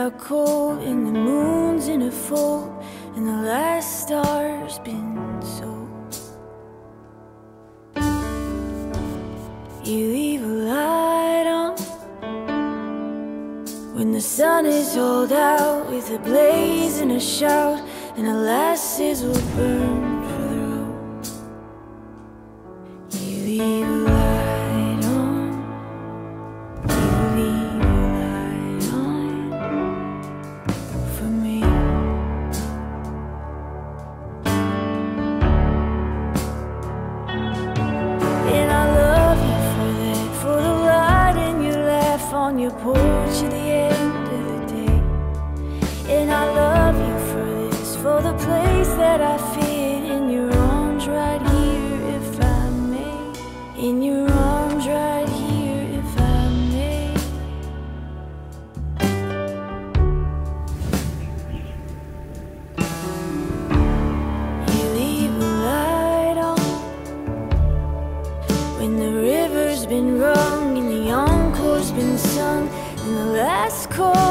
out cold, and the moon's in a fold, and the last star's been sold. You leave a light on when the sun is old out, with a blaze and a shout, and the last sizzle burn for the road. You leave mejor.